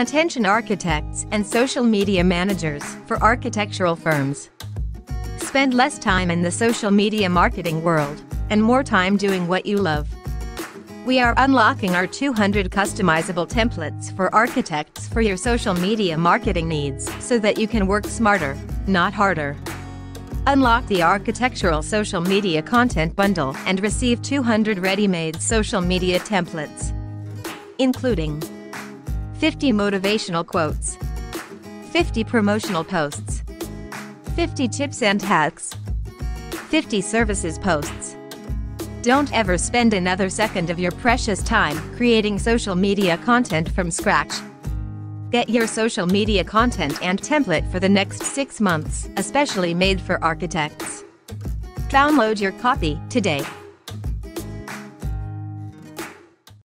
Attention architects and social media managers for architectural firms. Spend less time in the social media marketing world and more time doing what you love. We are unlocking our 200 customizable templates for architects for your social media marketing needs so that you can work smarter, not harder. Unlock the Architectural Social Media Content Bundle and receive 200 ready-made social media templates, including 50 motivational quotes, 50 promotional posts, 50 tips and hacks, 50 services posts. Don't ever spend another second of your precious time creating social media content from scratch. Get your social media content and template for the next six months, especially made for architects. Download your copy today.